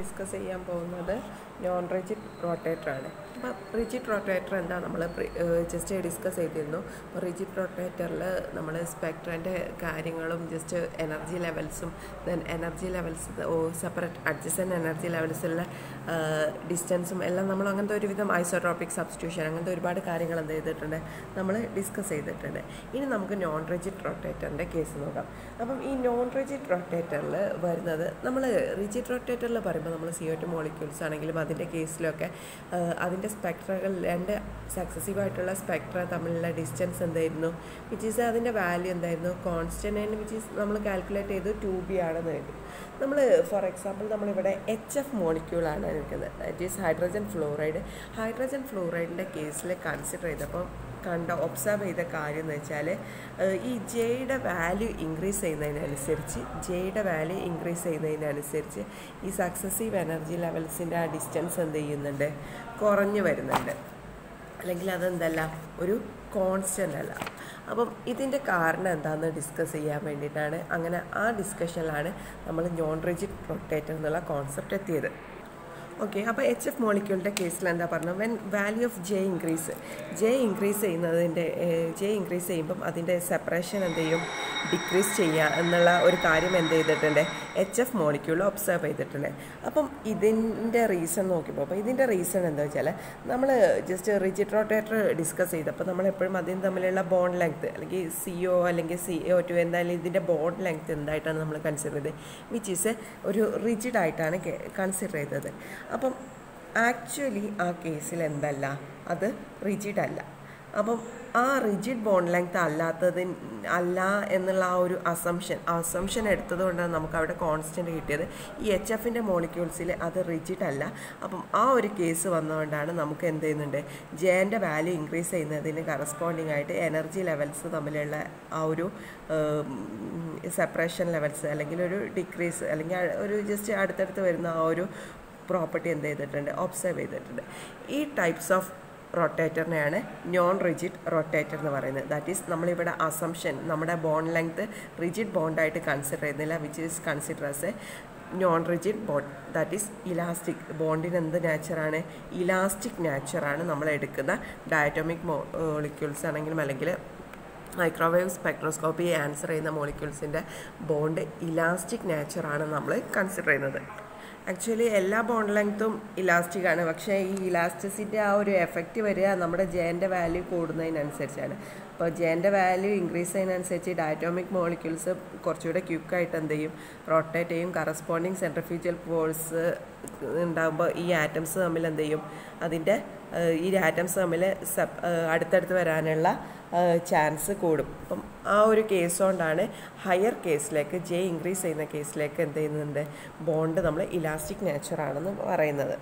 Discuss ചെയ്യാൻ പോകുന്നത് non rigid റൊട്ടേറ്ററാണ്. അപ്പം റിജിഡ് റൊട്ടേറ്റർ എന്താ നമ്മൾ ജസ്റ്റ് ഡിസ്കസ് ചെയ്തിരുന്നു. അപ്പോൾ റിജിഡ് റൊട്ടേറ്ററിൽ നമ്മൾ സ്പെക്ട്രന്റെ കാര്യങ്ങളും ജസ്റ്റ് എനർജി ലെവൽസും ദെൻ എനർജി ലെവൽസ് ഓ സെപ്പറേറ്റ് അഡ്ജസ്റ്റൻ എനർജി ലെവൽസിലുള്ള ഡിസ്റ്റൻസും എല്ലാം നമ്മൾ അങ്ങനത്തെ ഒരുവിധം ഐസോട്രോപ്പിക് സബ്സ്റ്റിറ്റ്യൂഷൻ അങ്ങനത്തെ ഒരുപാട് കാര്യങ്ങൾ എന്ത് ചെയ്തിട്ടുണ്ട് നമ്മൾ ഡിസ്കസ് ചെയ്തിട്ടുണ്ട്. ഇനി നമുക്ക് നോൺ റിജിഡ് റൊട്ടേറ്ററിന്റെ കേസ് നോക്കാം. അപ്പം ഈ നോൺ റിജിഡ് റൊട്ടേറ്ററിൽ വരുന്നത് നമ്മൾ റിജിഡ് റൊട്ടേറ്ററിൽ പറയുമ്പോൾ നമ്മൾ സി ഒ മോളിക്യൂൾസ് ആണെങ്കിലും അതിന്റെ കേസിലൊക്കെ അതിന്റെ സ്പെക്ട്രകൾ രണ്ട് സക്സസീവ് ആയിട്ടുള്ള സ്പെക്ട്ര തമ്മിലുള്ള ഡിസ്റ്റൻസ് എന്തായിരുന്നു? വിച്ച് ഈസ് അതിന്റെ വാല്യൂ എന്തായിരുന്നു? കോൺസ്റ്റന്റ് ആൻഡ് വിച്ച് ഈസ് നമ്മൾ കാൽക്കുലേറ്റ് ചെയ്ത് ടു ബി ആണെന്ന് കിട്ടും. നമ്മൾ ഫോർ എക്സാമ്പിൾ നമ്മളിവിടെ എച്ച് എഫ് മോളിക്യൂളാണ് എടുക്കുന്നത്. That is hydrogen fluoride hydrogen ഫ്ലോറൈഡിന്റെ കേസിൽ കൺസിഡർ ചെയ്തപ്പോൾ കണ്ട ഒബ്സർവ് ചെയ്ത കാര്യം എന്ന് വെച്ചാൽ ഈ ജെയുടെ വാല്യൂ ഇൻക്രീസ് ചെയ്യുന്നതിനനുസരിച്ച് ജെയുടെ വാല്യൂ ഇൻക്രീസ് ചെയ്യുന്നതിനനുസരിച്ച് ഈ സക്സസീവ് എനർജി ലെവൽസിന്റെ ആ ഡിസ്റ്റൻസ് എന്ത് ചെയ്യുന്നുണ്ട്? കുറഞ്ഞു വരുന്നുണ്ട്. അല്ലെങ്കിൽ അതെന്തല്ല? ഒരു കോൺസ്റ്റന്റ് അല്ല. അപ്പം ഇതിന്റെ കാരണം എന്താണെന്ന് ഡിസ്കസ് ചെയ്യാൻ വേണ്ടിയിട്ടാണ് അങ്ങനെ ആ ഡിസ്കഷനിലാണ് നമ്മൾ നോൺ റിജിഡ് റൊട്ടേറ്റർ എന്നുള്ള കോൺസെപ്റ്റ് എത്തിയത്. ഓക്കെ അപ്പോൾ എച്ച് എഫ് മോളിക്യൂളിന്റെ കേസിൽ എന്താ പറഞ്ഞത് when value of J increase J increase ചെയ്യുന്നതിന്റെ ജെ ഇൻക്രീസ് ചെയ്യുമ്പം അതിന്റെ സെപ്പറേഷൻ എന്ത് ചെയ്യും? ഡിക്രീസ് ചെയ്യുക എന്നുള്ള ഒരു കാര്യം എന്ത് ചെയ്തിട്ടുണ്ട്? എച്ച് എഫ് മോളിക്യൂൾ ഒബ്സർവ് ചെയ്തിട്ടുണ്ട്. അപ്പം ഇതിന്റെ റീസൺ നോക്കിയപ്പോൾ അപ്പോൾ ഇതിന്റെ റീസൺ എന്താ വെച്ചാൽ നമ്മൾ ജസ്റ്റ് റിജിഡ് റോട്ടേറ്റർ ഡിസ്കസ് ചെയ്തപ്പോൾ നമ്മൾ എപ്പോഴും അതിന് തമ്മിലുള്ള ബോണ്ട് ലെങ്ത് അല്ലെങ്കിൽ സി ഒ അല്ലെങ്കിൽ സി ഒ ടു എന്തായാലും ഇതിന്റെ ബോണ്ട് ലെങ്ത് എന്തായിട്ടാണ് നമ്മൾ കൺസിഡർ ചെയ്തത്? വിച്ച് ഈസ് ഒരു റിജിഡ് ആയിട്ടാണ് കൺസിഡർ ചെയ്തത്. അപ്പം ആക്ച്വലി ആ കേസിൽ എന്തല്ല? അത് റിജിഡ് അല്ല. അപ്പം ആ റിജിഡ് ബോൺ ലെങ്ത് അല്ലാത്തതിൻ അല്ല എന്നുള്ള ആ ഒരു അസംഷൻ അസംഷൻ എടുത്തത് കൊണ്ടാണ് നമുക്ക് അവിടെ കോൺസ്റ്റന്റ് കിട്ടിയത്. ഈ എച്ച് എഫിന്റെ മോളിക്യൂൾസിൽ അത് റിജിഡ് അല്ല. അപ്പം ആ ഒരു കേസ് വന്നതുകൊണ്ടാണ് നമുക്ക് എന്ത് ചെയ്യുന്നുണ്ട്? ജെന്റെ വാല്യൂ ഇൻക്രീസ് ചെയ്യുന്നതിന് കറസ്പോണ്ടിങ് ആയിട്ട് എനർജി ലെവൽസ് തമ്മിലുള്ള ആ ഒരു സെപ്പറേഷൻ ലെവൽസ് അല്ലെങ്കിൽ ഒരു ഡിക്രീസ് അല്ലെങ്കിൽ ഒരു ജസ്റ്റ് അടുത്തടുത്ത് വരുന്ന ആ ഒരു പ്രോപ്പർട്ടി എന്ത് ചെയ്തിട്ടുണ്ട്? ഒബ്സർവ് ചെയ്തിട്ടുണ്ട്. ഈ ടൈപ്സ് ഓഫ് റൊട്ടേറ്ററിനെയാണ് നോൺ റിജിഡ് റൊട്ടേറ്റർ എന്ന് പറയുന്നത്. ദാറ്റ് ഈസ് നമ്മളിവിടെ അസംഷൻ നമ്മുടെ ബോൺ ലെങ്ത് റിജിഡ് ബോണ്ടായിട്ട് കൺസിഡർ ചെയ്യുന്നില്ല which is consider as a non rigid bond that is elastic ബോണ്ടിന് എന്ത് നാച്ചറാണ് ഇലാസ്റ്റിക് നാച്ചറാണ് നമ്മൾ എടുക്കുന്ന ഡയറ്റോമിക് മോളിക്യൂൾസ് ആണെങ്കിലും അല്ലെങ്കിൽ മൈക്രോവേവ് സ്പെക്ട്രോസ്കോപ്പി ആൻസർ ചെയ്യുന്ന മോളിക്യൂൾസിന്റെ ബോണ്ട് ഇലാസ്റ്റിക് നാച്ചറാണ് നമ്മൾ കൺസിഡർ ചെയ്യുന്നത്. ആക്ച്വലി എല്ലാ ബോണ്ട് ലെങ്ത്തും ഇലാസ്റ്റിക് ആണ്. പക്ഷേ ഈ ഇലാസ്റ്റിസിറ്റി ആ ഒരു എഫക്റ്റ് വരിക നമ്മുടെ ജേന്റെ വാല്യൂ കൂടുന്നതിനനുസരിച്ചാണ്. അപ്പോൾ ജേന്റെ വാല്യൂ ഇൻക്രീസ് ചെയ്യുന്നതിനനുസരിച്ച് ഡയറ്റോമിക് മോളിക്യൂൾസ് കുറച്ചുകൂടെ ക്യുക്കായിട്ട് എന്ത് ചെയ്യും? റൊട്ടേറ്റ് ചെയ്യും. കറസ്പോണ്ടിങ് സെൻട്രിഫ്യൂജൽ ഫോഴ്സ് ഉണ്ടാകുമ്പോൾ ഈ ആറ്റംസ് തമ്മിൽ എന്ത് ചെയ്യും? അതിന്റെ ഈ ആറ്റംസ് തമ്മിൽ സബ് അടുത്തടുത്ത് വരാനുള്ള ചാൻസ് കൂടും. അപ്പം ആ ഒരു കേസ് കൊണ്ടാണ് ഹയർ കേസിലേക്ക് ജെ ഇൻക്രീസ് ചെയ്യുന്ന കേസിലേക്ക് എന്ത് ചെയ്യുന്നുണ്ട് ബോണ്ട് നമ്മൾ ഇലാസ്റ്റിക് നേച്ചറാണെന്ന് പറയുന്നത്.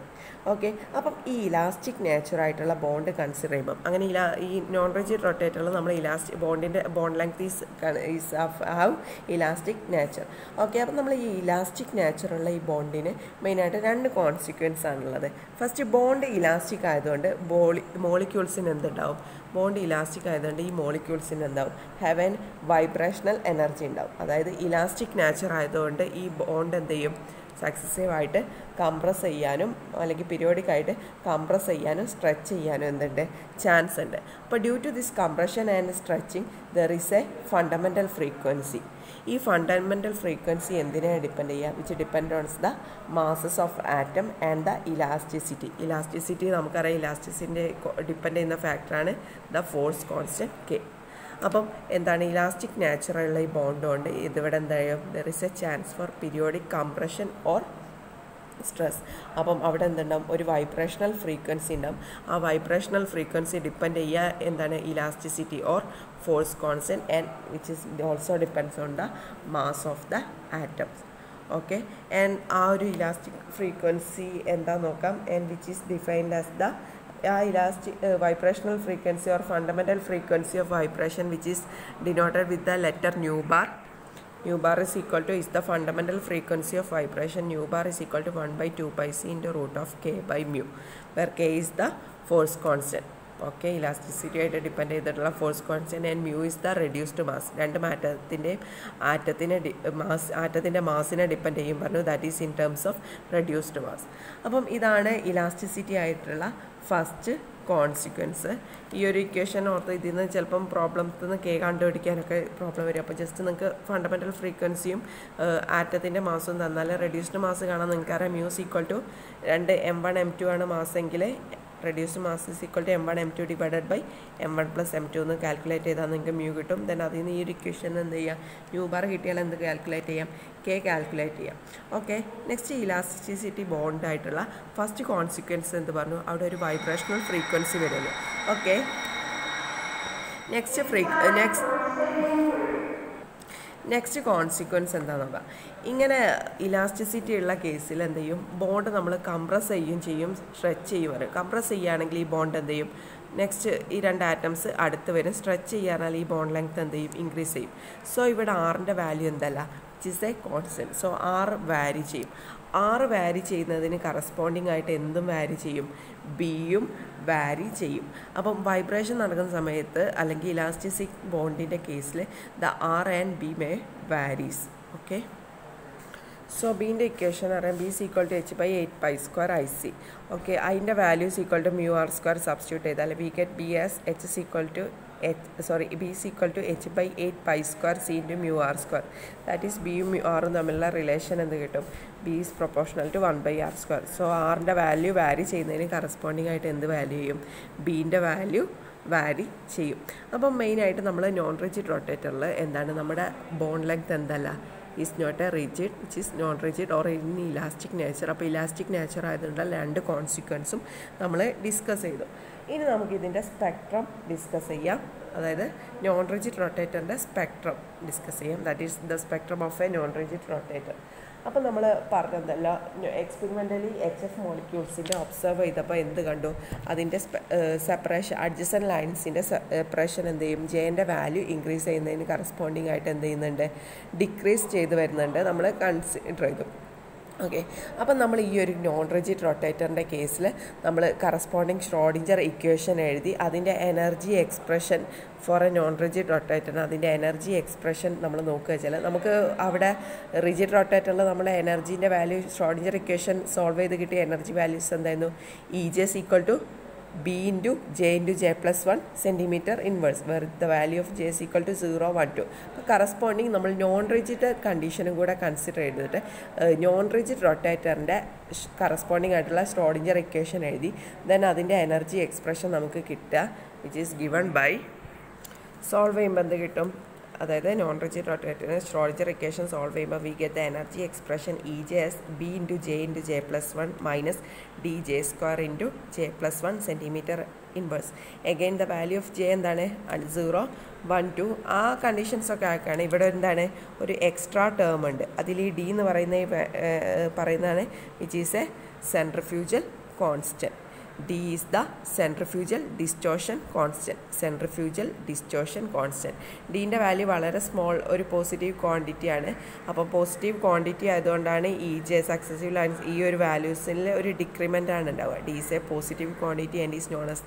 ഓക്കെ അപ്പം ഈ ഇലാസ്റ്റിക് നേച്ചറായിട്ടുള്ള ബോണ്ട് കൺസിഡർ ചെയ്യുമ്പം അങ്ങനെ ഇലാ ഈ നോൺ റിജിഡ് റൊട്ടേറ്ററിൽ നമ്മൾ elastic ബോണ്ടിന്റെ bond length is is have elastic nature okay അപ്പം നമ്മൾ ഈ ഇലാസ്റ്റിക് നേച്ചറുള്ള ഈ ബോണ്ടിന് മെയിനായിട്ട് രണ്ട് കോൺസിക്വൻസ് ആണുള്ളത്. ഫസ്റ്റ് ബോണ്ട് ഇലാസ്റ്റിക് ആയതുകൊണ്ട് ബോളി മോളിക്യൂൾസിന് എന്തുണ്ടാവും? ബോണ്ട് ഇലാസ്റ്റിക് ആയതുകൊണ്ട് ഈ മോളിക്യൂൾസിന് എന്താവും? ഹാവ് ആൻ വൈബ്രേഷണൽ എനർജി ഉണ്ടാവും. അതായത് ഇലാസ്റ്റിക് നാച്ചർ ആയതുകൊണ്ട് ഈ ബോണ്ട് എന്ത് ചെയ്യും? സക്സസീവ് ആയിട്ട് കംപ്രസ് ചെയ്യാനും അല്ലെങ്കിൽ പീരിയോഡിക് ആയിട്ട് കംപ്രസ് ചെയ്യാനും സ്ട്രെച്ച് ചെയ്യാനും എന്തുണ്ട്? ചാൻസ് ഉണ്ട്. അപ്പോൾ due to this compression and stretching there is a fundamental frequency ഈ ഫണ്ടമെന്റൽ ഫ്രീക്വൻസി എന്തിനെ ഡിപ്പെൻഡ് ചെയ്യുക? Which depend on the masses of atom and the elasticity elasticity നമുക്കറിയാം ഇലാസ്റ്റിസിന്റെ ഡിപ്പെൻഡ് ചെയ്യുന്ന ഫാക്ടറാണ് ദ ഫോഴ്സ് കോൺസ്റ്റന്റ് കെ അപ്പം എന്താണ് ഇലാസ്റ്റിക് നാച്ചുറലുള്ള ഈ ബോണ്ട് കൊണ്ട് ഇതിവിടെ എന്തായാലും there is a chance for periodic compression or stress അപ്പം അവിടെ എന്തുണ്ടാവും? ഒരു വൈബ്രേഷണൽ ഫ്രീക്വൻസി ഉണ്ടാവും. ആ വൈബ്രേഷണൽ ഫ്രീക്വൻസി ഡിപ്പെൻഡ് ചെയ്യുക എന്താണ്? Elasticity or force constant and which is also depends on the mass of the atoms okay and ആ ഒരു ഇലാസ്റ്റിക് ഫ്രീക്വൻസി എന്താ നോക്കാം? And which is defined as the uh, elastic uh, vibrational frequency or fundamental frequency of vibration which is denoted with the letter nu bar. Nu bar is equal to is the fundamental frequency of vibration. Nu bar is equal to 1 by 2 pi c into root of k by mu where k is the force constant. Okay elasticity ആയിട്ട് depend ചെയ്തിട്ടുള്ള force constant and mu is the reduced mass രണ്ട് മാറ്റത്തിന്റെയും ആറ്റത്തിനെ mass ആറ്റത്തിന്റെ മാസിനെ depend ചെയ്യും പറഞ്ഞു. That is in terms of reduced mass അപ്പം ഇതാണ് ഇലാസ്റ്റിസിറ്റി ആയിട്ടുള്ള ഫസ്റ്റ് കോൺസിക്വൻസ് ഈ ഒരു ഇക്വേഷൻ ഓർത്ത് ഇതിൽ നിന്ന് ചിലപ്പം പ്രോബ്ലംസ് നിന്ന് കെ കണ്ടുപിടിക്കാനൊക്കെ പ്രോബ്ലം വരും. അപ്പോൾ ജസ്റ്റ് നിങ്ങൾക്ക് ഫണ്ടമെന്റൽ ഫ്രീക്വൻസിയും ആറ്റത്തിന്റെ മാസും തന്നാൽ റെഡ്യൂസ്ഡ് മാസ് കാണാൻ നിങ്ങൾക്കറിയാം. മ്യൂസ് ഈക്വൽ ടു രണ്ട് എം വൺ എം ടു ആണ് മാസെങ്കിൽ reduced mass is equal to M one M two divided by M one plus M two എന്ന് കാൽക്കുലേറ്റ് ചെയ്താൽ നിങ്ങൾക്ക് മ്യൂ കിട്ടും. ദെൻ അതിൽ നിന്ന് ഈ ഒരു ഇക്വേഷൻ എന്ത് ചെയ്യാം? ന്യൂ ബാർ കിട്ടിയാൽ എന്ത് കാൽക്കുലേറ്റ് ചെയ്യാം? കെ കാൽക്കുലേറ്റ് ചെയ്യാം. ഓക്കെ നെക്സ്റ്റ് ഇലാസ്റ്റിസിറ്റി ബോണ്ട് ആയിട്ടുള്ള ഫസ്റ്റ് കോൺസിക്വൻസ് എന്ത് പറഞ്ഞു? അവിടെ ഒരു വൈബ്രേഷണൽ ഫ്രീക്വൻസി വരുന്നു. Okay next free next next consequence എന്താണെന്ന് നോക്കാം. ഇങ്ങനെ ഇലാസ്റ്റിസിറ്റി ഉള്ള കേസിൽ എന്ത് ചെയ്യും? ബോണ്ട് നമ്മൾ കംപ്രസ് ചെയ്യുകയും ചെയ്യും സ്ട്രെച്ച് ചെയ്യും വരും കംപ്രസ് ചെയ്യുകയാണെങ്കിൽ ഈ ബോണ്ട് എന്ത് ചെയ്യും? നെക്സ്റ്റ് ഈ രണ്ട് ആറ്റംസ് അടുത്ത് വരും. സ്ട്രെച്ച് ചെയ്യാനാൽ ഈ ബോണ്ട് ലെങ്ത് എന്ത് ചെയ്യും? ഇൻക്രീസ് ചെയ്യും. സോ ഇവിടെ ആറിന്റെ വാല്യൂ എന്തല്ല? It is a constant so R vary ചെയ്യും. ആറ് വാരി ചെയ്യുന്നതിന് കറസ്പോണ്ടിങ് ആയിട്ട് എന്തും വാരി ചെയ്യും. ബിയും വാരി ചെയ്യും. അപ്പം വൈബ്രേഷൻ നടക്കുന്ന സമയത്ത് അല്ലെങ്കിൽ ഇലാസ്റ്റിസിക് ബോണ്ടിന്റെ കേസിൽ the R and B may varies okay so ബീന്റെ equation എന്ന് പറയാം B is equal to H by eight pi square I C okay അതിന്റെ values equal to mu R square substitute ചെയ്താൽ we get B as H is equal to H sorry B is equal to H by eight pi square C into mu R square that is ബിയും mu ആറും തമ്മിലുള്ള relation എന്ത് കിട്ടും? B is proportional to one by R square so ആറിന്റെ value vary ചെയ്യുന്നതിന് corresponding ആയിട്ട് എന്ത് value ചെയ്യും? ബീന്റെ വാല്യൂ വാരി ചെയ്യും. അപ്പം മെയിനായിട്ട് നമ്മൾ നോൺ റിജിഡ് റൊട്ടേറ്ററിൽ എന്താണ്? നമ്മുടെ ബോൺ ലെങ്ത് എന്തല്ല? Is not a rigid which is non rigid or in elastic nature അപ്പോൾ ഇലാസ്റ്റിക് നേച്ചർ ആയതുകൊണ്ട് രണ്ട് കോൺസിക്വൻസും നമ്മൾ ഡിസ്കസ് ചെയ്തു. ഇനി നമുക്ക് ഇതിന്റെ സ്പെക്ട്രം ഡിസ്കസ് ചെയ്യാം. അതായത് നോൺ റിജിഡ് റൊട്ടേറ്ററിന്റെ സ്പെക്ട്രം ഡിസ്കസ് ചെയ്യാം. That is the spectrum of a non rigid rotator അപ്പോൾ നമ്മൾ പറഞ്ഞതല്ല എക്സ്പെരിമെന്റലി എച്ച് എഫ് മോളിക്യൂൾസിന്റെ ഒബ്സർവ് ചെയ്തപ്പോൾ എന്ത് കണ്ടു? അതിന്റെ സെപ്പറേഷൻ അഡ്ജസൻ ലൈൻസിന്റെ സെപ്പറേഷൻ എന്ത് ചെയ്യും? ജെന്റെ വാല്യൂ ഇൻക്രീസ് ചെയ്യുന്നതിന് കറസ്പോണ്ടിങ് ആയിട്ട് എന്ത് ചെയ്യുന്നുണ്ട്? ഡിക്രീസ് ചെയ്ത് വരുന്നുണ്ട്. നമ്മൾ കൺസിഡർ ചെയ്തു. ഓക്കെ അപ്പം നമ്മൾ ഈ ഒരു നോൺ റിജിഡ് റൊട്ടേറ്ററിന്റെ കേസിൽ നമ്മൾ കറസ്പോണ്ടിങ് ഷ്രോഡിഞ്ചർ ഇക്വേഷൻ എഴുതി അതിന്റെ energy expression for a non rigid റൊട്ടേറ്ററിന് അതിന്റെ എനർജി എക്സ്പ്രഷൻ നമ്മൾ നോക്കുക വെച്ചാൽ നമുക്ക് അവിടെ റിജിഡ് റൊട്ടേറ്ററിൽ നമ്മൾ എനർജീന്റെ വാല്യൂ ഷ്രോഡിഞ്ചർ ഇക്വേഷൻ സോൾവ് ചെയ്ത് കിട്ടിയ എനർജി വാല്യൂസ് എന്തായിരുന്നു? E J S equal to B into J into J plus one centimetre inverse where the value of J is equal to zero one two അപ്പോൾ corresponding നമ്മൾ non rigid കണ്ടീഷനും കൂടെ consider ചെയ്തിട്ട് non rigid റൊട്ടേറ്ററിന്റെ corresponding ആയിട്ടുള്ള Schrodinger equation എഴുതി then അതിന്റെ energy expression നമുക്ക് കിട്ടുക which is given by solve ചെയ്യുമ്പോൾ എന്ത് കിട്ടും? അതായത് നോൺ റിജിഡ് റൊട്ടേറ്ററിന് സ്ട്രോളജി ഇക്വേഷൻ സോൾവ് ചെയ്യുമ്പോൾ we get the energy expression E J S B into J into J plus one minus D J square into J plus one centimetre inverse again the value of J എന്താണ്? Zero one two ആ കണ്ടീഷൻസൊക്കെ ആക്കുകയാണ് ഇവിടെ എന്താണ്? ഒരു extra term ഉണ്ട്. അതിൽ ഈ ഡി എന്ന് പറയുന്ന പറയുന്നതാണ് which is a centrifugal constant D is the centrifugal distortion constant. Centrifugal distortion constant. ഡിന്റെ വാല്യൂ വളരെ സ്മോൾ ഒരു പോസിറ്റീവ് ക്വാണ്ടിറ്റി ആണ്. അപ്പം പോസിറ്റീവ് ക്വാണ്ടിറ്റി ആയതുകൊണ്ടാണ് ഇ ജെ സക്സസീവ് ലൈൻസ് ഈ ഒരു വാല്യൂസിൽ ഒരു ഡിക്രിമെന്റ് ആണ് ഉണ്ടാവുക. D is a positive quantity and is known as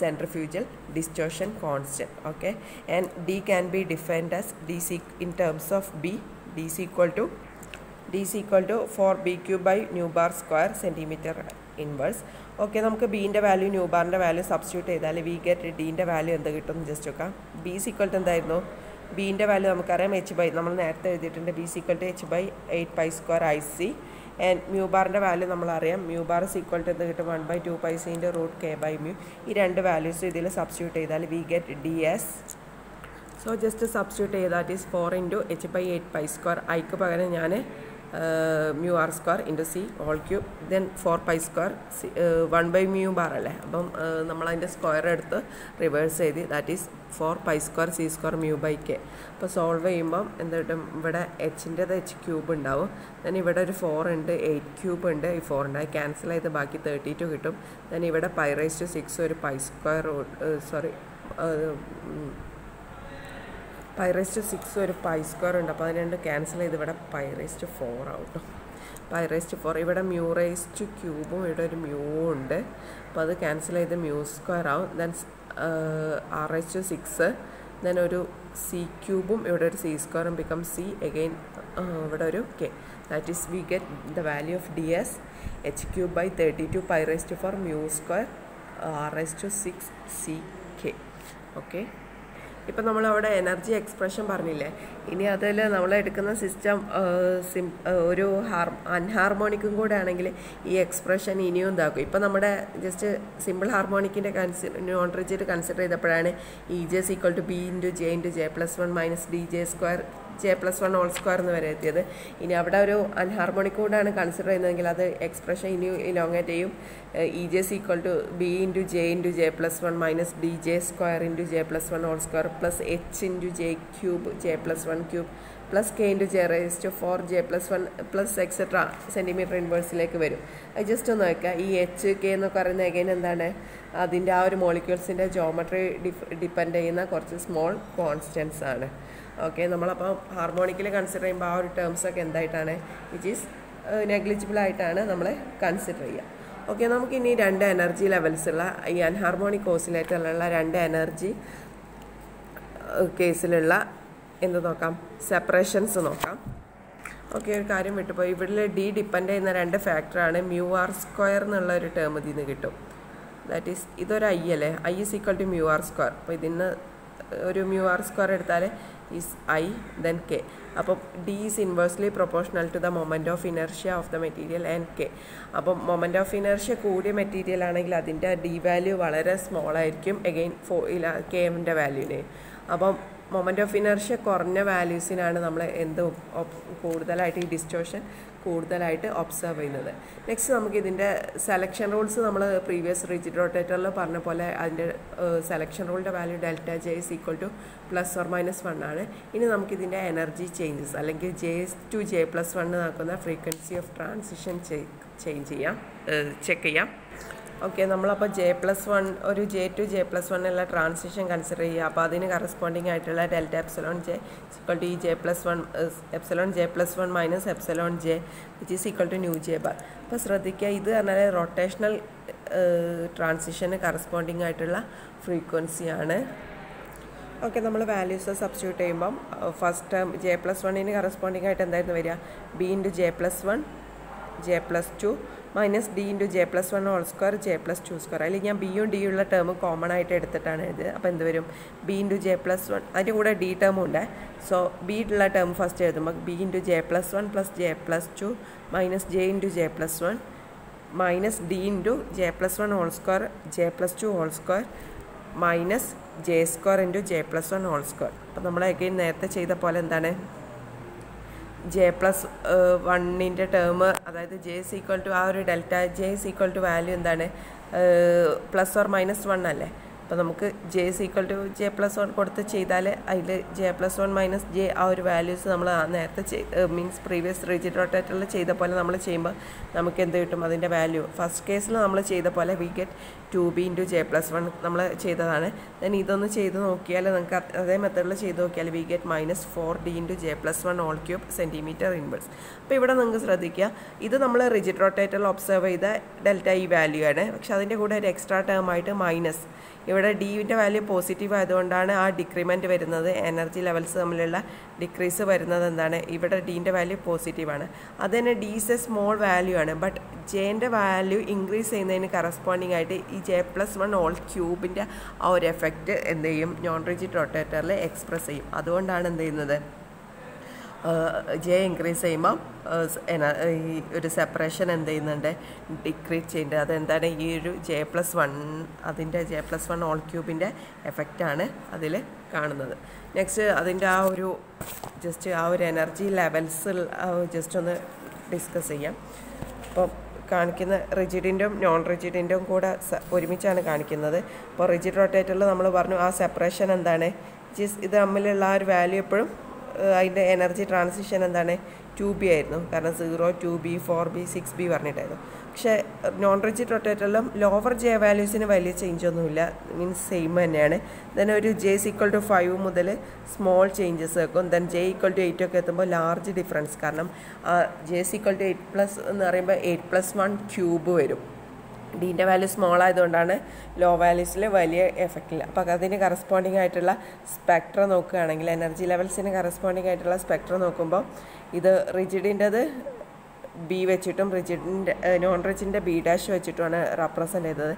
centrifugal distortion constant okay and D can be defined as C in terms of B D C equal to D C equal to four B cube by nu bar square centimetre inverse okay നമുക്ക് ബീന്റെ value nu ബാറിന്റെ value substitute ചെയ്താൽ we get ഡീന്റെ value എന്ത് കിട്ടും just നോക്കാം. B is equal to എന്തായിരുന്നു? ബീന്റെ വാല്യൂ നമുക്കറിയാം എച്ച് ബൈ നമ്മൾ നേരത്തെ എഴുതിയിട്ടുണ്ട് B is equal to H by eight pi square I C and mu ബാറിന്റെ വാല്യൂ നമ്മളറിയാം. മ്യൂ ബാർ ഈക്വൽ ടു എന്ത് കിട്ടും? വൺ ബൈ ടു പൈ സീന്റെ റൂട്ട് കെ ബൈ മ്യൂ ഈ രണ്ട് വാല്യൂസ് ഇതിൽ സബ്സ്റ്റിറ്റ്യൂട്ട് ചെയ്താൽ we get D S so just substitute ചെയ്താൽ that is four into H by eight pi square ഐക്ക് പകരം ഞാൻ mu R square into C whole cube then four pi square C one by mu bar അല്ലേ? അപ്പം നമ്മളതിന്റെ square എടുത്ത് reverse ചെയ്ത് that is four pi square C square mu by K അപ്പോൾ solve ചെയ്യുമ്പം എന്ത് കിട്ടും ഇവിടെ എച്ചിന്റെത് എച്ച് ക്യൂബ് ഉണ്ടാവും. ദെൻ ഇവിടെ ഒരു ഫോർ ഉണ്ട് എയ്റ്റ് ക്യൂബ് ഉണ്ട്. ഈ ഫോർ ഉണ്ട് ക്യാൻസൽ ചെയ്ത് ബാക്കി തേർട്ടി ടു കിട്ടും. ദെൻ ഇവിടെ പൈ റൈസ് ടു സിക്സ് ഒരു pi square sorry pi raised six ഒരു പൈ സ്ക്വയർ ഉണ്ട്. അപ്പോൾ അത് രണ്ട് ക്യാൻസൽ ചെയ്ത് ഇവിടെ പൈറേസ്റ്റ് ഫോർ ആവട്ടോ പൈറേസ്റ്റ് ഫോർ ഇവിടെ മ്യൂറേസ്റ്റ് ക്യൂബും ഇവിടെ ഒരു മ്യൂ ഉണ്ട്. അപ്പോൾ അത് ക്യാൻസൽ ചെയ്ത് മ്യൂ സ്ക്വയർ ആവും. ദെൻ ടു സിക്സ് ദെൻ ഒരു സി ക്യൂബും ഇവിടെ ഒരു സി സ്ക്വയറും ബിക്കം സി അഗെയിൻ ഇവിടെ ഒരു K that is we get the value of D S H cube by thirty two pi raise to four mu square R S to six C K okay ഇപ്പം നമ്മൾ അവിടെ energy expression പറഞ്ഞില്ലേ? ഇനി അതിൽ നമ്മൾ എടുക്കുന്ന സിസ്റ്റം സിം ഒരു ഹാർ അൺഹാർമോണിക്കും കൂടെ ആണെങ്കിൽ ഈ എക്സ്പ്രഷൻ ഇനിയും ഇതാക്കും. ഇപ്പം നമ്മുടെ ജസ്റ്റ് സിമ്പിൾ ഹാർമോണിക്കിന്റെ കൺസി നോൺ റിജിറ്റ് കൺസിഡർ ചെയ്തപ്പോഴാണ് E J equal to B into J into J plus one minus D J square J plus one whole square എന്ന് വരെ എത്തിയത്. ഇനി അവിടെ ഒരു അൺഹാർമോണിക് കൂടാണ് കൺസിഡർ ചെയ്യുന്നതെങ്കിൽ അത് എക്സ്പ്രഷൻ ഇനി ഇലോങ്ങേറ്റ് ചെയ്യും. E J C equal to B into J into J plus one minus B J square into J plus one whole square plus H into J cube J plus one cube plus K into J raise to four J plus one plus etcetera centimetre ഇൻവേഴ്സിലേക്ക് വരും. അത് just ഒന്ന് നോക്കുക ഈ H K എന്ന് പറയുന്ന again എന്താണ്? അതിന്റെ ആ ഒരു മോളിക്യൂൾസിന്റെ ജോമെട്രി ഡിപ്പെൻഡ് ചെയ്യുന്ന കുറച്ച് സ്മോൾ കോൺസ്റ്റൻസ് ആണ്. ഓക്കെ നമ്മളപ്പോൾ ഹാർമോണിക്കൽ കൺസിഡർ ചെയ്യുമ്പോൾ ആ ഒരു ടേംസൊക്കെ എന്തായിട്ടാണ്? വിച്ച് ഈസ് നെഗ്ലിജിബിൾ ആയിട്ടാണ് നമ്മൾ കൺസിഡർ ചെയ്യുക ഓക്കെ നമുക്കിനി രണ്ട് എനർജി ലെവൽസ് ഉള്ള ഈ അൻഹാർമോണിക് ഓസിലേറ്ററിലുള്ള രണ്ട് എനർജി കേസിലുള്ള എന്ത് നോക്കാം. സെപ്പറേഷൻസ് നോക്കാം. ഓക്കെ ഒരു കാര്യം വിട്ടുപോയി. ഇവിടെ ഡി ഡിപ്പെൻഡ് ചെയ്യുന്ന രണ്ട് ഫാക്ടറാണ് മ്യൂ ആർ സ്ക്വയർ എന്നുള്ള ഒരു ടേം ഇതിൽ നിന്ന് കിട്ടും. ദാറ്റ് ഈസ് ഇതൊരു ഐ അല്ലേ? I is equal to mu R square അപ്പോൾ ഇതിന് ഒരു മ്യൂ ആർ സ്ക്വയർ എടുത്താൽ ഈസ് ഐ ദെൻ കെ അപ്പോൾ D is inversely proportional to the moment of inertia of the material and K അപ്പം moment of inertia കൂടിയ material ആണെങ്കിൽ അതിന്റെ D value വളരെ സ്മോൾ ആയിരിക്കും. എഗെയിൻ ഫോ ഇല്ല കെ എമ്മിന്റെ വാല്യൂവിന് അപ്പം മൊമെന്റ് ഓഫ് ഇനർഷ്യ കുറഞ്ഞ വാല്യൂസിനാണ് നമ്മൾ എന്ത് കൂടുതലായിട്ട് ഈ ഡിസ്റ്റോഷൻ കൂടുതലായിട്ട് ഒബ്സർവ് ചെയ്യുന്നത്. നെക്സ്റ്റ് നമുക്ക് ഇതിന്റെ സെലക്ഷൻ റൂൾസ് നമ്മൾ പ്രീവിയസ് റിജിഡ് റൊട്ടേറ്ററിൽ പറഞ്ഞ പോലെ അതിന്റെ selection റൂളിന്റെ value delta J is equal to plus or minus one ആണ്. ഇനി നമുക്കിതിന്റെ എനർജി ചേഞ്ചസ് അല്ലെങ്കിൽ J to J plus one നടക്കുന്ന ഫ്രീക്വൻസി ഓഫ് ട്രാൻസിഷൻ ചേഞ്ച് ചെയ്യാം. ചെക്ക് ചെയ്യാം. ഓക്കെ നമ്മളപ്പോൾ ജെ പ്ലസ് വൺ ഒരു J to J plus one ഉള്ള ട്രാൻസിഷൻ കൺസിഡർ ചെയ്യുക. അപ്പോൾ അതിന് കറസ്പോണ്ടിങ് ആയിട്ടുള്ള delta epsilon J equal to ഈ J plus one epsilon J plus one minus epsilon J which is equal to nu J bar അപ്പോൾ ശ്രദ്ധിക്കുക ഇത് പറഞ്ഞാൽ റൊട്ടേഷണൽ ട്രാൻസിഷന് കറസ്പോണ്ടിങ് ആയിട്ടുള്ള ഫ്രീക്വൻസിയാണ് ഓക്കെ നമ്മൾ വാല്യൂസ് സബ്സ്റ്റിറ്റ്യൂട്ട് ചെയ്യുമ്പം ഫസ്റ്റ് ടേം ജെ പ്ലസ് വണ്ണിന് കറസ്പോണ്ടിങ് ആയിട്ട് എന്തായിരുന്നു വരിക? B into J plus one J plus two minus D into J plus one whole square J plus two square അല്ലെങ്കിൽ ഞാൻ ബിയും ഡിയും ഉള്ള ടേം കോമൺ ആയിട്ട് എടുത്തിട്ടാണ് ഇത് അപ്പോൾ എന്ത് വരും B into J plus one അതിന്റെ കൂടെ ഡി ടേമും ഉണ്ട് സോ ബി ഉള്ള ടേം ഫസ്റ്റ് എഴുതുമ്പോൾ B into J plus one plus J plus two minus J into J plus one minus D into J plus one whole square J plus two whole square minus J square into J plus one whole square അപ്പോൾ നമ്മൾ again നേരത്തെ ചെയ്ത പോലെ എന്താണ് J plus വണ്ണിന്റെ term അതായത് J is equal to ആ ഒരു delta J is equal to value എന്താണ്? പ്ലസ് ഓർ മൈനസ് വൺ അല്ലേ? അപ്പോൾ നമുക്ക് J is equal to J plus one കൊടുത്ത് ചെയ്താൽ അതിൽ J plus one minus J ആ ഒരു വാല്യൂസ് നമ്മൾ നേരത്തെ മീൻസ് പ്രീവിയസ് റിജിഡ് റൊട്ടേറ്ററിൽ ചെയ്ത പോലെ നമ്മൾ ചെയ്യുമ്പോൾ നമുക്ക് എന്ത് കിട്ടും? അതിന്റെ വാല്യൂ ഫസ്റ്റ് കേസിൽ നമ്മൾ ചെയ്ത പോലെ we get two B into J plus one നമ്മൾ ചെയ്തതാണ്. ദെൻ ഇതൊന്ന് ചെയ്ത് നോക്കിയാൽ നമുക്ക് അതേ മെത്തേഡിൽ ചെയ്ത് നോക്കിയാൽ we get minus four D into J plus one all cube centimetre inverse അപ്പോൾ ഇവിടെ നിങ്ങൾക്ക് ശ്രദ്ധിക്കുക ഇത് നമ്മൾ റിജിഡ് റൊട്ടേറ്ററിൽ ഒബ്സർവ് ചെയ്ത ഡെൽറ്റ ഈ വാല്യൂ ആണ്. പക്ഷെ അതിന്റെ കൂടെ ഒരു എക്സ്ട്രാ ടേം ആയിട്ട് മൈനസ് ഇവിടെ ഡിയുടെ വാല്യൂ പോസിറ്റീവ് ആയതുകൊണ്ടാണ് ആ ഡിക്രിമെന്റ് വരുന്നത്. എനർജി ലെവൽസ് തമ്മിലുള്ള ഡിക്രീസ് വരുന്നത് എന്താണ്? ഇവിടെ ഡീന്റെ വാല്യൂ പോസിറ്റീവാണ് അത് തന്നെ D is a small value ആണ്. ബട്ട് ജെന്റെ വാല്യൂ ഇൻക്രീസ് ചെയ്യുന്നതിന് കറസ്പോണ്ടിങ് ആയിട്ട് ഈ ജെ പ്ലസ് വൺ ഓൾ ക്യൂബിന്റെ ആ ഒരു എഫക്റ്റ് എന്ത് ചെയ്യും? നോൺ റിജിറ്റ് റൊട്ടേറ്ററിൽ എക്സ്പ്രസ് ചെയ്യും. അതുകൊണ്ടാണ് എന്ത് ചെയ്യുന്നത്? ജെ ഇൻക്രീസ് ചെയ്യുമ്പം ഈ ഒരു സെപ്പറേഷൻ എന്ത് ചെയ്യുന്നുണ്ട്? ഡിക്രീസ് ചെയ്യുന്നുണ്ട്. അതെന്താണ്? ഈ ഒരു ജെ പ്ലസ് വൺ അതിന്റെ ജെ പ്ലസ് വൺ ഓൾ ക്യൂബിന്റെ എഫക്റ്റാണ് അതിൽ കാണുന്നത്. നെക്സ്റ്റ് അതിന്റെ ആ ഒരു ജസ്റ്റ് ആ ഒരു എനർജി ലെവൽസ് ജസ്റ്റ് ഒന്ന് ഡിസ്കസ് ചെയ്യാം. അപ്പോൾ കാണിക്കുന്ന റിജിഡിന്റെയും നോൺ റിജിഡിന്റെയും കൂടെ ഒരുമിച്ചാണ് കാണിക്കുന്നത്. അപ്പോൾ റിജിഡ് റൊട്ടേറ്ററിൽ നമ്മൾ പറഞ്ഞു ആ സെപ്പറേഷൻ എന്താണ്? ജിസ് ഇത് തമ്മിലുള്ള ആ ഒരു വാല്യൂ എപ്പോഴും അതിന്റെ എനർജി ട്രാൻസിഷൻ എന്താണ്? ടു ബി ആയിരുന്നു. കാരണം zero two B four B six B പറഞ്ഞിട്ടായിരുന്നു. പക്ഷേ നോൺ റിജിഡ് റൊട്ടേറ്ററിലും ലോവർ ജെ വാല്യൂസിന് വലിയ ചേഞ്ച് ഒന്നുമില്ല. മീൻസ് സെയിം തന്നെയാണ്. ദെൻ ഒരു ജെ ഈക്വൽ ടു ഫൈവ് മുതൽ സ്മോൾ ചേഞ്ചസ് വെക്കും. Then J equal to eight ഒക്കെ എത്തുമ്പോൾ ലാർജ് ഡിഫറൻസ് കാരണം J equal to eight plus എന്ന് പറയുമ്പോൾ എയ്റ്റ് പ്ലസ് വൺ ക്യൂബ് വരും. ഡീന്റെ വാല്യൂ സ്മോൾ ആയതുകൊണ്ടാണ് ലോ വാല്യൂസിൽ വലിയ എഫക്റ്റ് ഇല്ല. അപ്പോൾ അതിന് കറസ്പോണ്ടിങ് ആയിട്ടുള്ള സ്പെക്ട്ര നോക്കുകയാണെങ്കിൽ എനർജി ലെവൽസിന് കറസ്പോണ്ടിങ് ആയിട്ടുള്ള സ്പെക്ട്ര നോക്കുമ്പോൾ ഇത് റിജിഡിന്റെത് ബി വെച്ചിട്ടും റിജിഡിന്റെ നോൺ റിജിന്റെ ബി ഡാഷ് വെച്ചിട്ടുമാണ് റെപ്രസെന്റ് ചെയ്തത്.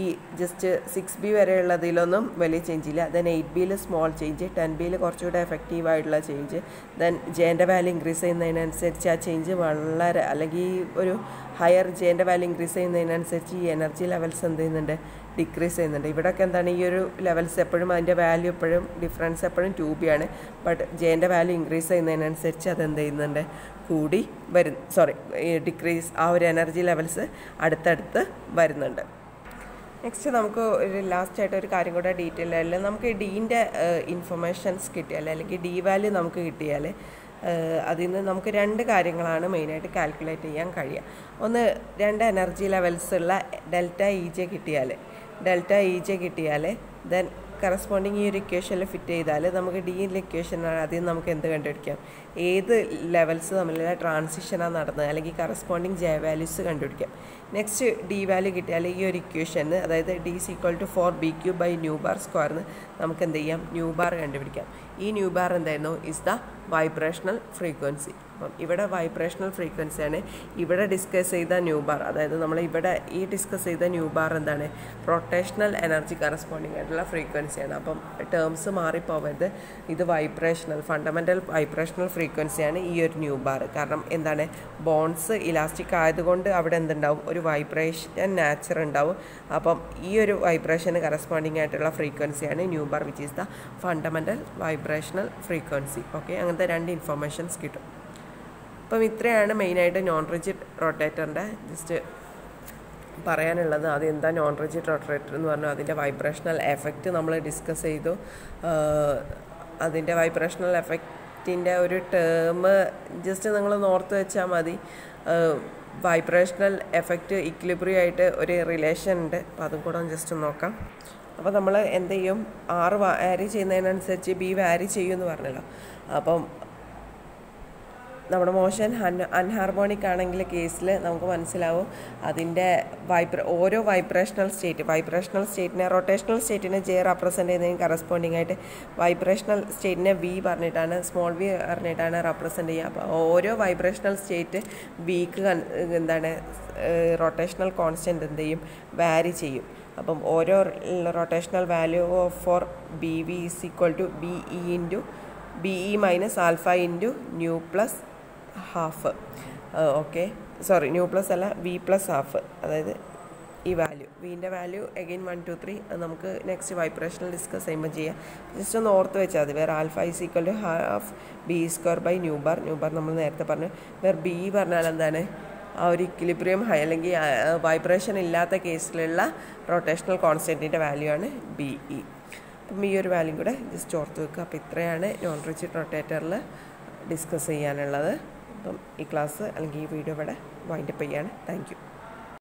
ഈ ജസ്റ്റ് സിക്സ് ബി വരെയുള്ളതിലൊന്നും വലിയ ചേഞ്ച് ഇല്ല ദെൻ എയ്റ്റ് ബിയിൽ സ്മോൾ ചേഞ്ച് ടെൻ ബിയിൽ കുറച്ചുകൂടെ എഫക്റ്റീവ് ആയിട്ടുള്ള ചേഞ്ച്. ദെൻ ജേന്റെ വാല്യൂ ഇൻക്രീസ് ചെയ്യുന്നതിനനുസരിച്ച് ആ ചേഞ്ച് വളരെ അല്ലെങ്കിൽ ഒരു ഹയർ ജേന്റെ വാല്യൂ ഇൻക്രീസ് ചെയ്യുന്നതിനനുസരിച്ച് ഈ എനർജി ലെവൽസ് എന്ത് ചെയ്യുന്നുണ്ട്? ഡിക്രീസ് ചെയ്യുന്നുണ്ട്. ഇവിടെയൊക്കെ എന്താണ് ഈ ഒരു ലെവൽസ് എപ്പോഴും അതിന്റെ വാല്യൂ എപ്പോഴും ഡിഫറൻസ് എപ്പോഴും ടു ബി ആണ്. ബട്ട് ജെന്റെ വാല്യൂ ഇൻക്രീസ് ചെയ്യുന്നതിനനുസരിച്ച് അത് എന്ത് ചെയ്യുന്നുണ്ട്? കൂടി വരും സോറി ഡിക്രീസ് ആ ഒരു എനർജി ലെവൽസ് അടുത്തടുത്ത് വരുന്നുണ്ട്. നെക്സ്റ്റ് നമുക്ക് ഒരു ലാസ്റ്റ് ആയിട്ട് ഒരു കാര്യം കൂടെ ഡീറ്റെയിൽ ആയാലും നമുക്ക് ഡീന്റെ ഇൻഫർമേഷൻസ് കിട്ടിയാൽ അല്ലെങ്കിൽ ഡി വാല്യൂ നമുക്ക് കിട്ടിയാൽ അതിൽ നിന്ന് നമുക്ക് രണ്ട് കാര്യങ്ങളാണ് മെയിനായിട്ട് കാൽക്കുലേറ്റ് ചെയ്യാൻ കഴിയുക. ഒന്ന് രണ്ട് എനർജി ലെവൽസ് ഉള്ള ഡെൽറ്റ ഇ ജെ കിട്ടിയാൽ ഡെൽറ്റ ഇ ജെ കിട്ടിയാൽ ദെൻ കറസ്പോണ്ടിങ് ഈ ഒരു ഇക്വേഷനിൽ ഫിറ്റ് ചെയ്താൽ നമുക്ക് ഡി ഇക്വേഷനാണ് ആദ്യം നമുക്ക് എന്ത് കണ്ടുപിടിക്കാം? ഏത് ലെവൽസ് തമ്മിലുള്ള ട്രാൻസിഷനാണ് നടന്നത്? അല്ലെങ്കിൽ കറസ്പോണ്ടിങ് ജെ വാല്യൂസ് കണ്ടുപിടിക്കാം. നെക്സ്റ്റ് ഡി വാല്യൂ കിട്ടിയാൽ ഈ ഒരു ഇക്വേഷന് അതായത് D is equal to four B cube by nu bar സ്ക്വയറിന് നമുക്ക് എന്ത് ചെയ്യാം? ന്യൂ ബാർ കണ്ടുപിടിക്കാം. ഈ ന്യൂ ബാർ എന്തായിരുന്നു? ഇസ് ദ വൈബ്രേഷണൽ ഫ്രീക്വൻസി അപ്പം ഇവിടെ വൈബ്രേഷണൽ ഫ്രീക്വൻസിയാണ് ഇവിടെ ഡിസ്കസ് ചെയ്ത ന്യൂ ബാർ അതായത് നമ്മൾ ഇവിടെ ഈ ഡിസ്കസ് ചെയ്ത ന്യൂ ബാർ എന്താണ്? പ്രൊട്ടേഷണൽ എനർജി കറസ്പോണ്ടിങ് ആയിട്ടുള്ള ഫ്രീക്വൻസിയാണ് അപ്പം ടേംസ് മാറിപ്പോവരുത്. ഇത് വൈബ്രേഷണൽ ഫണ്ടമെന്റൽ വൈബ്രേഷണൽ ഫ്രീക്വൻസിയാണ് ഈ ഒരു ന്യൂ ബാർ കാരണം എന്താണ്? ബോൺസ് ഇലാസ്റ്റിക് ആയതുകൊണ്ട് അവിടെ എന്തുണ്ടാവും? ഒരു വൈബ്രേഷൻ നാച്ചർ ഉണ്ടാവും. അപ്പം ഈ ഒരു വൈബ്രേഷന് കറസ്പോണ്ടിങ് ആയിട്ടുള്ള ഫ്രീക്വൻസിയാണ് nu bar which is the fundamental vibrational frequency okay അങ്ങനത്തെ രണ്ട് ഇൻഫർമേഷൻസ് കിട്ടും. അപ്പം ഇത്രയാണ് മെയിനായിട്ട് നോൺ റിജിഡ് റൊട്ടേറ്ററിന്റെ ജസ്റ്റ് പറയാനുള്ളത്. അതെന്താ നോൺ റിജിഡ് റൊട്ടേറ്റർ എന്ന് പറഞ്ഞു അതിന്റെ വൈബ്രേഷണൽ എഫക്റ്റ് നമ്മൾ ഡിസ്കസ് ചെയ്തു. അതിന്റെ വൈബ്രേഷണൽ എഫക്റ്റിന്റെ ഒരു ടേം ജസ്റ്റ് നിങ്ങൾ നോർത്ത് വെച്ചാൽ മതി. വൈബ്രേഷണൽ എഫക്റ്റ് ഇക്ലിബ്രി ആയിട്ട് ഒരു റിലേഷൻ ഉണ്ട്. അപ്പോൾ അതും കൂടെ ജസ്റ്റ് നോക്കാം. അപ്പോൾ നമ്മൾ എന്ത് ചെയ്യും? ആറ് വാരി ചെയ്യുന്നതിനനുസരിച്ച് ബി വാരി ചെയ്യുമെന്ന് പറഞ്ഞല്ലോ. അപ്പം നമ്മുടെ മോഷൻ ഹൺ അൺഹാർമോണിക് ആണെങ്കിൽ കേസിൽ നമുക്ക് മനസ്സിലാവും അതിന്റെ വൈബ്ര ഓരോ വൈബ്രേഷണൽ സ്റ്റേറ്റ് വൈബ്രേഷണൽ സ്റ്റേറ്റിനെ റൊട്ടേഷണൽ സ്റ്റേറ്റിനെ ജെ റെപ്രസെന്റ് ചെയ്യുന്നതിന് കറസ്പോണ്ടിങ് ആയിട്ട് വൈബ്രേഷണൽ സ്റ്റേറ്റിനെ വി പറഞ്ഞിട്ടാണ് സ്മോൾ വി പറഞ്ഞിട്ടാണ് റെപ്രസെന്റ് ചെയ്യുക. അപ്പോൾ ഓരോ വൈബ്രേഷണൽ സ്റ്റേറ്റ് വീക്ക് എന്താണ് റൊട്ടേഷണൽ കോൺസ്റ്റന്റ് എന്ത് ചെയ്യും? വാരി ചെയ്യും. അപ്പം ഓരോ rotational value of for B V is equal to B E into B E minus alpha into nu plus half okay sorry nu plus അല്ല വി പ്ലസ് ഹാഫ് അതായത് ഈ value വീന്റെ value again one two three അത് നമുക്ക് next വൈബ്രേഷനിൽ discuss ചെയ്യുമ്പോൾ ചെയ്യാം. Just ഒന്ന് ഓർത്ത് വെച്ചാൽ മതി. വേറെ alpha is equal to half B square by nu bar nu bar നമ്മൾ നേരത്തെ പറഞ്ഞു. വേറെ ബി പറഞ്ഞാൽ എന്താണ്? ആ ഒരു ഇക്വിലിബ്രിയം ഹൈ അല്ലെങ്കിൽ വൈബ്രേഷൻ ഇല്ലാത്ത കേസിലുള്ള റൊട്ടേഷണൽ കോൺസ്റ്റന്റിന്റെ വാല്യൂ ആണ് ബി ഇ അപ്പം ഈ ഒരു വാല്യൂ കൂടെ ജസ്റ്റ് ഓർത്ത് വെക്കുക. അപ്പോൾ ഇത്രയാണ് നോൺ റിച്ച് റൊട്ടേറ്ററിൽ ഡിസ്കസ് ചെയ്യാനുള്ളത്. അപ്പം ഈ ക്ലാസ് അല്ലെങ്കിൽ ഈ വീഡിയോ ഇവിടെ വൈൻഡപ്പ് ചെയ്യാണ് താങ്ക്